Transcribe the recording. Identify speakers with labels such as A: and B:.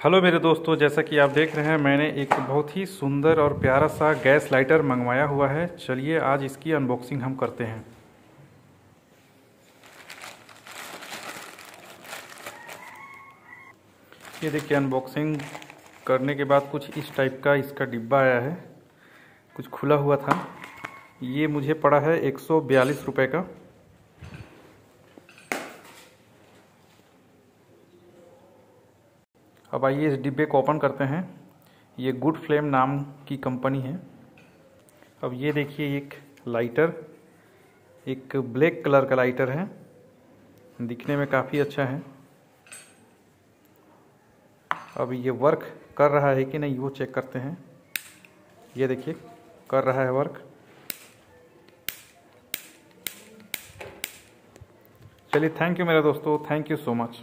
A: Hello मेरे दोस्तों, जैसा कि आप देख रहे हैं, मैंने एक बहुत ही सुंदर और प्यारा सा गैस लाइटर मंगवाया हुआ है। चलिए, आज इसकी अनबॉक्सिंग हम करते हैं। ये देखिए अनबॉक्सिंग करने के बाद कुछ इस टाइप का इसका डिब्बा आया है। कुछ खुला हुआ था। ये मुझे पड़ा है एक सौ बयालीस रुपये का। अब आइए इस डिब्बे को ओपन करते हैं। ये गुड फ्लेम नाम की कंपनी है। अब ये देखिए, एक लाइटर, एक ब्लैक कलर का लाइटर है। दिखने में काफ़ी अच्छा है। अब ये वर्क कर रहा है कि नहीं, वो चेक करते हैं। ये देखिए, कर रहा है वर्क। चलिए, थैंक यू मेरे दोस्तों, थैंक यू सो मच।